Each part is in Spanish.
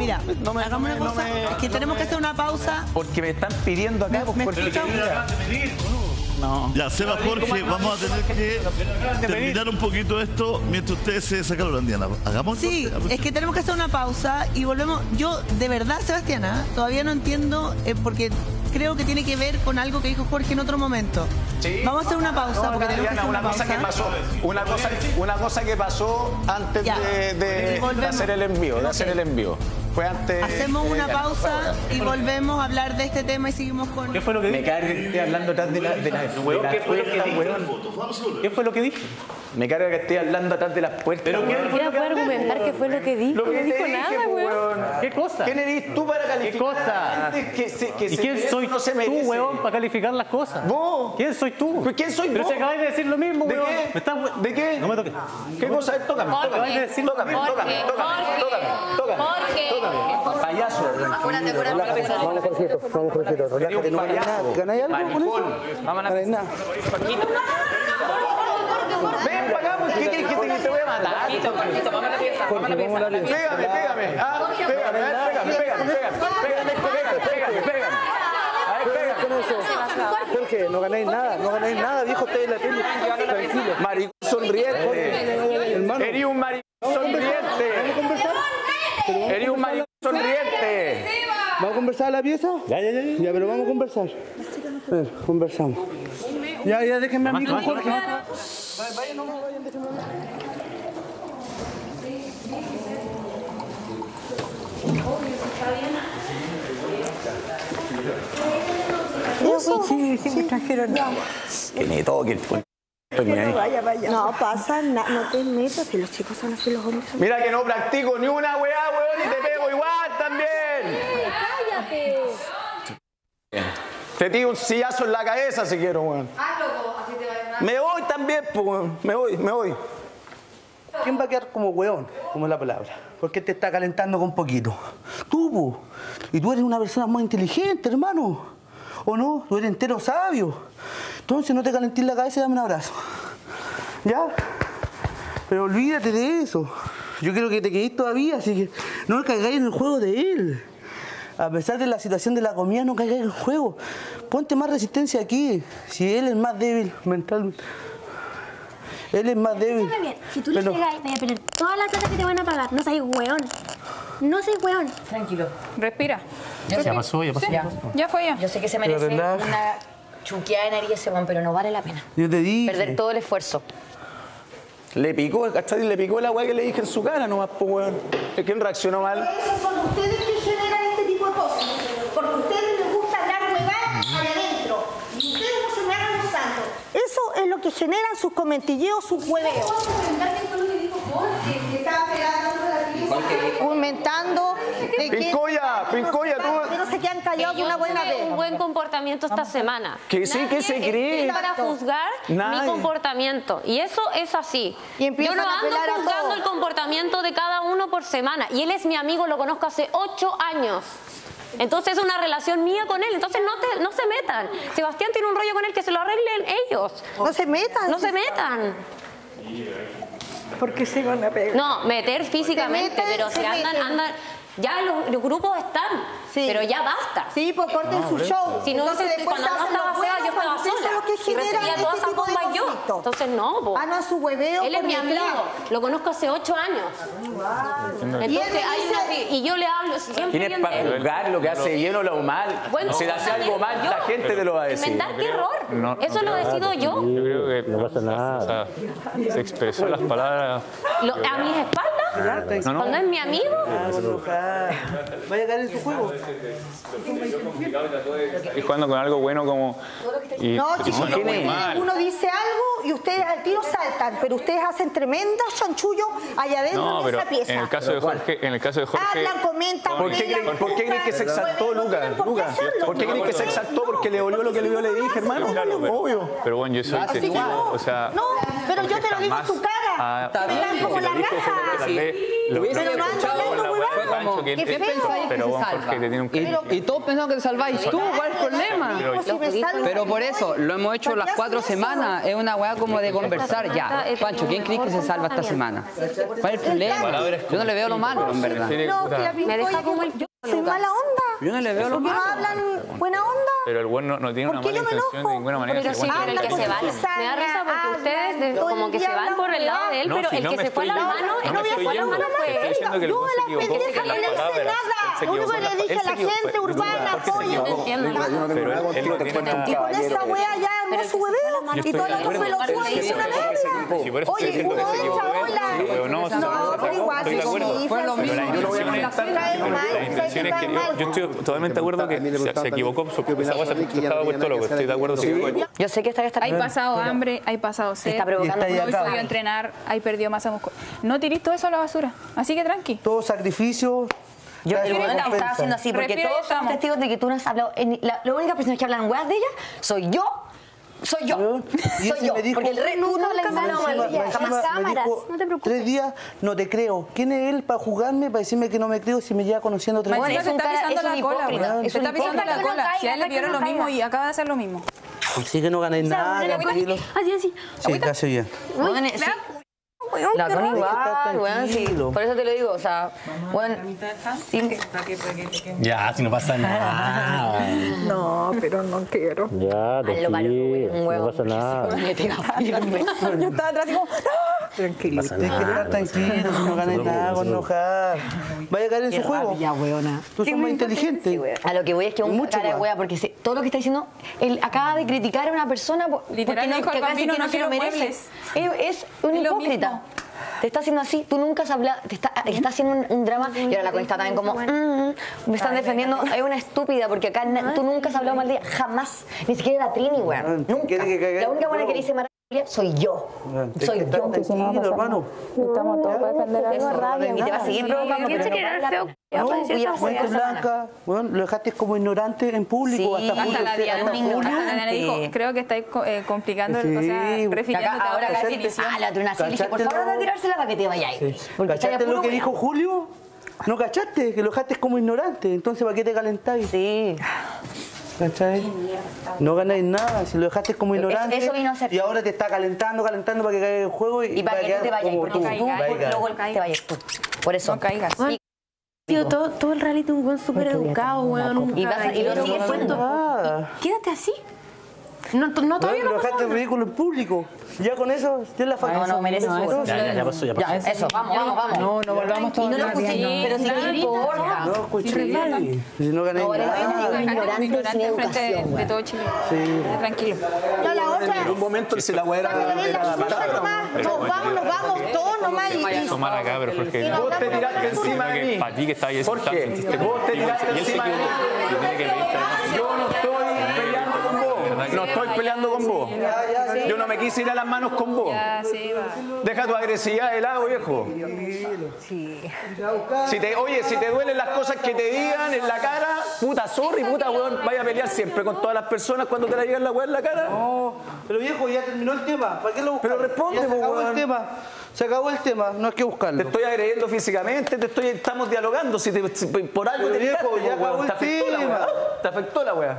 Mira, No me- hagamos no me- una cosa. no me- es que no tenemos me- que hacer una pausa. Porque me están pidiendo acá. ¿Me- pues, me porque mira, No. Ya, Seba Jorge, vamos a tener que terminar un poquito esto mientras ustedes se sacan la Diana. Hagamos Sí, es que tenemos que hacer una pausa y volvemos. Yo, de verdad, Sebastiana, todavía no entiendo eh, porque creo que tiene que ver con algo que dijo Jorge en otro momento. Sí. Vamos a hacer una pausa No, porque tenemos que hacer una, una cosa que pausa. pasó, una cosa, una cosa que pasó antes Ya. de, hacer el envío, de hacer el envío. Fue antes. Hacemos eh, una ya, pausa y volvemos a hablar de este tema y seguimos con. ¿Qué fue lo que Me dije? que esté hablando atrás de la, de la, de la ¿qué fue lo que dije? ¿Qué fue lo que dije? Me carga que esté hablando atrás de las puertas. ¿Pero qué fue Quiero poder argumentar qué fue lo que dijo. Lo que No te dijo nada, weón. ¿Qué cosa? ¿Quién eres tú para calificar? cosa? a gente Que se, que ¿Y quién merece soy o no se tú, weón, para calificar las cosas? ¿Vos? ¿Quién soy tú? Pues, ¿quién soy Pero vos? si acabáis de decir lo mismo, ¿De weón. qué? Me estás, we- ¿De qué? No me toques. ¿Qué cosa es? Tócame, Jorge, tócame, tócame, Jorge, tócame, tócame, Jorge, tócame, tócame, Jorge. tócame. Payaso. Apúrate, apúrate. Vamos, Jorgito, vamos, Jorgito, relájate, no ganáis nada. ¿Ganáis algo con eso? No ganáis nada. Ven para acá, pues, ¿qué quieres que te, te voy a matar? Jorge, vamos a la pieza. Pégame, pégame, ah, pégame, a pégame, pégame, pégame, pégame, pégame, pégame, pégame. A ver, pégame. Jorge, no ganáis nada, no ganáis nada, dijo usted en la tele. Tranquilo. Maricón sonriente. Hermano, Eres un maricón sonriente. Eres un maricón sonriente. ¿vamos a conversar a la pieza? Ya, ya, ya. ya. Ya, pero vamos a conversar. A ver, conversamos. Ya, ya, déjenme a mí con Jorge. Sí, sí, me trajeron agua. Que me toque el puño. Vaya, vaya. No pasa nada, no te metas, si los chicos son así, los hombres son Mira que no practico ni una weá, weón, y te pego igual también. ¡Cállate! Te tiro un sillazo en la cabeza si quiero, weón. Me voy también, pues, weón. Me voy, me voy. ¿Quién va a quedar como hueón? Como es la palabra. Porque te está calentando con poquito. Tú, po. Y tú eres una persona muy inteligente, hermano. ¿O no? Tú eres entero sabio. Entonces no te calentís la cabeza y dame un abrazo. ¿Ya? Pero olvídate de eso. Yo quiero que te quedéis todavía, así que no caigáis en el juego de él. A pesar de la situación de la comida, no caigáis en el juego. Ponte más resistencia aquí. Si él es más débil mentalmente. Él es más débil. Bien, si tú le pegas, vaya a perder toda la plata que te van a pagar. No seas weón. No seas weón. Tranquilo. Respira. Ya pasó, ya pasó. Ya, ya fue ya. Yo sé que se Pero merece una chuqueada de nariz ese weón, pero no vale la pena. Yo te dije. Perder todo el esfuerzo. Le picó, ¿cachai? Le picó la weá que le dije en su cara nomás, pues, weón. ¿Es quién reaccionó mal? Esos son ustedes que generan este tipo de cosas. Porque a ustedes les gusta hablar huevadas allá adentro. Y ustedes no se me hagan los santos. Eso es lo que generan sus comentilleos, sus hueveos. Comentando de que... Pincoya, Pincoya, tú... No se quedan callados una buena vez. un buen comportamiento esta semana. Que sí, que se cree. para juzgar Nadie. mi comportamiento. Y eso es así. Yo no ando juzgando el comportamiento de cada uno por semana. Y él es mi amigo, lo conozco hace ocho años. Entonces es una relación mía con él. Entonces no, te- no se metan. Sebastián tiene un rollo con él que se lo arreglen ellos. No se metan. No se metan. Porque se van a pegar. No, meter físicamente, meten, pero se si andan, meten. andan. Ya los, los grupos están. Sí. Pero ya basta. Sí, pues corten su show. Si no, Entonces, después cuando no estaba Seba, yo estaba sola. los que Y recibía este esas tipo de conflicto. Entonces no, po. Hagan su hueveo Él es mi amigo, lo conozco hace ocho años. Y él Entonces me hay dice- una y yo le hablo siempre ¿Quién es para juzgar lo que hace bien o lo mal? Bueno, si le hace algo mal, yo. la gente te lo va a decir. Inventar qué error. No, no Eso lo creo. decido yo. Yo creo que No pasa nada. o sea, se expresó las palabras. Lo- a mis espaldas. No, no. Cuando es mi amigo. Vaya a caer en su juego. Estoy jugando con algo bueno como. Y, No, chicos, uno dice algo y ustedes al tiro saltan, pero ustedes hacen tremendos chanchullos allá adentro No, de esa pieza. en el caso de Jorge, en el caso de Jorge. Hablan, comentan, ¿Por qué, pegan, cree, ¿Por qué cree que se exaltó, Lucas? por qué Lucas, hacerlo. ¿por qué cree que se exaltó? Porque le dolió lo que yo le dije, hermano. Claro, pero, Obvio. pero bueno, yo soy testigo. no, O sea, no, pero yo te lo digo en tu cara. Ah, Está bien, como la raja. Lo- Hubiese escuchado la la weá fue de como, Pancho, que ¿qué él- pensáis que Pero se bueno, salva? Jorge, te tiene un. Y, y todos pensamos que te salváis tú, ¿cuál es el problema? Pero- por eso, lo hemos hecho las cuatro semanas, es una weá como de conversar ya. Pancho, ¿quién crees que se salva esta semana? ¿Cuál es el problema? Yo no le veo lo malo, en verdad. No, que la Me deja como el soy mala onda. Yo no le veo lo ¿Por qué no malo. hablan buena onda? Pero el buen no, no tiene una ¿Por qué mala intención de ninguna manera. Pero si sí, el pero el que se va. Me da risa porque ustedes de- como que se van por el lado de él, No, pero si el no que se fue a la mano, no me no estoy fue a la mano fue él. que el Yo se la pendeja en no le hice nada. Se Lo único que le dije a se la gente urbana, que se apoyo. entiendo. Pero él- no tiene Y con esa wea ya no su Yo Y todos de los acuerdo. pelotudos Sí, dicen una estoy Oye, uno que se echa pero no, se No, igual Estoy de sí, Fue lo mismo. no a La intención es que yo, yo estoy totalmente de acuerdo que se, se equivocó. Esa se estaba vuelto loco. Estoy de acuerdo. Yo sé que está esta Hay pasado hambre, hay pasado sed, Está provocando no está acá. podido entrenar, hay perdido masa muscular. No tirís todo eso a la basura. Así que tranqui. Todo sacrificio. Yo, el weón está recompensa. haciendo así, porque Respira todos somos estamos. testigos de que tú no has hablado. en- la, la única persona que hablan weas de ella soy yo. Soy yo. Y Soy yo. me dijo- porque el tú no le Jamás cámaras. dijo, no te preocupes. Tres días no te creo. ¿Quién es él para jugarme, para decirme que no me creo si me lleva conociendo tres Bueno, días? encima es se está pisando la cola, Se está pisando la cola. Si a él le vieron lo mismo y acaba de hacer lo mismo. Así que no ganáis nada, tranquilo. Así, así. Sí, hace bien. Weón, La rabia. igual, weón, sí. Por eso te lo digo, o sea, bueno, sí. Ya, si no pasa nada. No, pero no quiero. Ya, Pablo, un huevo. no pasa nada. Te. Yo estaba atrás y como, ¡ah! Tranquilo. Tienes que estar tranquilo, no ganáis nada con enojar. Vaya a caer en su juego. Ya, weona. Tú sos más inteligente. A lo que voy es que un Mucho cara de wea, porque se- todo lo que está diciendo, él acaba de criticar a una persona por- porque no, que que no, no se lo merece. Es, es un hipócrita. Te está haciendo así, tú nunca has hablado, te está, está haciendo un, un drama y ahora la cuenta también como, "Mm, me están defendiendo, es una estúpida porque acá na- tú nunca has hablado mal de ella, jamás, ni siquiera la Trini, weón, nunca. quiere que caiga La única buena que juego. dice Maravilla soy yo, que soy yo. hermano. Estamos todos para defender a Eso, eso. y te va a seguir provocando, pero se no feo, No, Fuente. Blanca, bueno, lo dejaste como ignorante en público. Sí. hasta Hasta Julio, la hasta Diana, Julio. hasta la Diana dijo, creo que estáis eh, complicando, Sí, o sea, refiriéndote ahora a la definición. ah, la truna dije, por ¿Cachaste favor, no tirársela para que te ¿Cachaste lo que dijo Julio? ¿No cachaste? Que lo dejaste como ignorante. Entonces, ¿para qué te calentáis? Sí. ¿Cachai? No ganáis nada si lo dejaste como ignorante. eso vino a ser. Y ahora te está calentando, calentando para que caiga el juego y, Y para va a que tú te vayas, porque tú. quedar. luego te vayas tú. Por eso. No caigas. Y- Tío, todo, todo el reality un buen súper educado, weón. un Y vas y lo sigues siendo. Ah. Quédate así. No, no No, todavía no pasa dejaste ridículo en público. Ya con eso, tienes la falta. No, no, merece eso. Ya, ya, ya pasó, ya pasó. Ya, eso, vamos, vamos, vamos. No, no volvamos Y todos no lo a escuché, pero si no importa. No, escuché. Si no ganáis No, nada. no, ignorante ignorante sin enfrente de, educación, de weón. todo Chile. Tranquilo. No, la otra. En un momento, si la palabra. nomás. Nos vamos, nos vamos todos nomás. y- y- Tomar acá, pero Jorge. Vos te tiraste encima de mí. Para ti que estabas ahí ¿Por sentado, qué? sentiste Vos te contigo, tiraste y él se encima de mí. equivocó. Y tenía que pedirte perdón. Yo no estoy peleando con vos. No estoy Yo no me quise ir a las manos con vos. Ya, sí, va. Deja tu agresividad de lado, viejo. Si te, oye, si te duelen las cosas que te digan en la cara, puta, sorry, puta, weón, vaya a pelear siempre con todas las personas cuando te la digan la weá en la cara. No, pero viejo, ya terminó el tema. ¿Para qué lo buscas? Pero responde, Ya se po, acabó weón. el tema. Se acabó el tema, no hay que Te buscarlo. estoy agrediendo físicamente, te estoy, estamos dialogando, si, te- si por algo Pero te viejo, ya weón. acabó el te afectó la tema. weá. Te afectó la weá.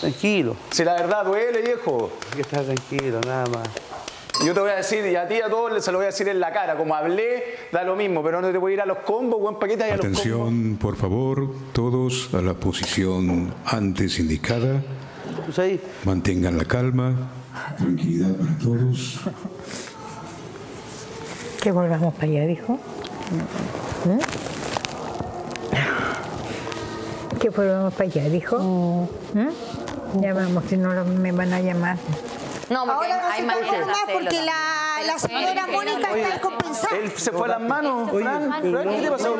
Tranquilo, Si la verdad duele, viejo. hay que estar tranquilo, nada más. Yo te voy a decir, y a ti y a todos se lo voy a decir en la cara. Como hablé, da lo mismo, pero no te voy a ir a los combos, buen paquete y a los combos. Atención, por favor, todos a la posición antes indicada. Pues ahí, Mantengan la calma. Tranquilidad para todos. Que volvamos para allá, dijo. ¿Mm? Que volvamos para allá, dijo. ¿Mm? Ya vamos, si no lo- me van a llamar. No, porque Ahora no hay se más porque la, la señora Mónica está descompensada. Él se fue a las manos, Fran. ¿qué te pasó?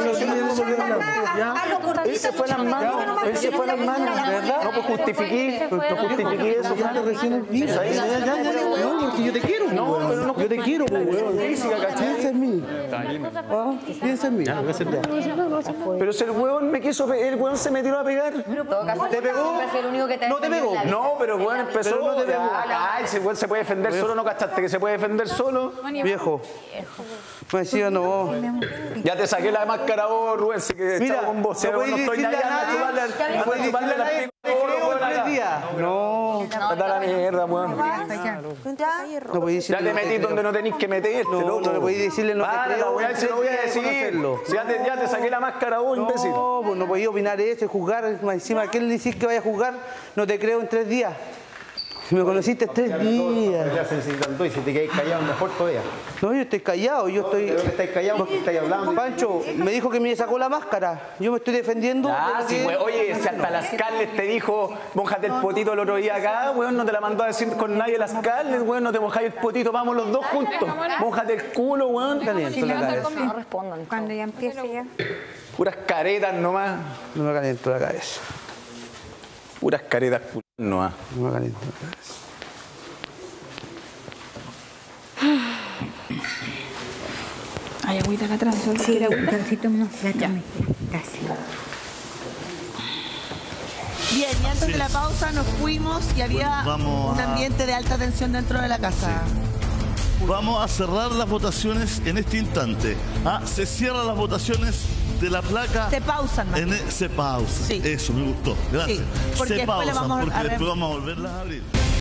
Él se fue a las manos, él se fue a las manos, ¿verdad? No, pues justifiqué, no justifiqué eso, Fran. recién el piso. Ahí, ya, ya, ya, ya, weón. que yo te quiero, pues, No, no Yo te quiero, pues. Piensa en mí. Ah, Piensa en mí. Pero si el weón me quiso el weón se me tiró a pegar. ¿Te pegó? No te pegó. No, pero el weón empezó. No Ay, ese weón se puede defender solo, ¿no cachaste que se puede defender solo? Viejo. Me decía, no. Ya te saqué la máscara vos, Rubén, que Mira, estaba con vos. no No podéis estoy a a nadie, no a podéis chuparle decirle a al nadie, pico, te creo en weón, tres acá. días. No. A la mierda, weón. No podéis Ya te no metís donde no tenís que meterte, No, loco. no le podéis decirle no te creo, la se lo voy a decir. ya te, ya te saqué la máscara vos, imbécil. No, pues no podía opinar eso, juzgar. Encima, ¿qué le decís que vaya a juzgar? No te creo en tres días. Si me conociste tres días. Ya se dos y si te quedáis callado mejor todavía. No, yo estoy callado, yo estoy. Que estáis callados porque estáis hablando. Pancho, me dijo que me sacó la máscara. Yo me estoy defendiendo. Ah, de sí, que-. Oye, si hasta las Carles te dijo, mojate el potito el otro día acá, weón, no te la mandó a decir con nadie las Carles, weón, no te mojáis el potito, vamos los dos juntos. Mojate el culo, weón. Caliento la cabeza. No respondan. Cuando ya empiece ya. Puras caretas nomás. No me caliento la cabeza. Puras caretas No cabeza. Hay agüita acá atrás. solo Sí, agüita. No, tomé. Casi. Bien, y antes de la pausa nos fuimos y había Bueno, un a- ambiente de alta tensión dentro de la casa. Vamos a cerrar las votaciones en este instante. Ah, se cierran las votaciones de la placa. Se pausan, En se pausa. Sí. Eso me gustó. Gracias. Sí, porque se después pausan vamos porque después vamos a volverlas a abrir.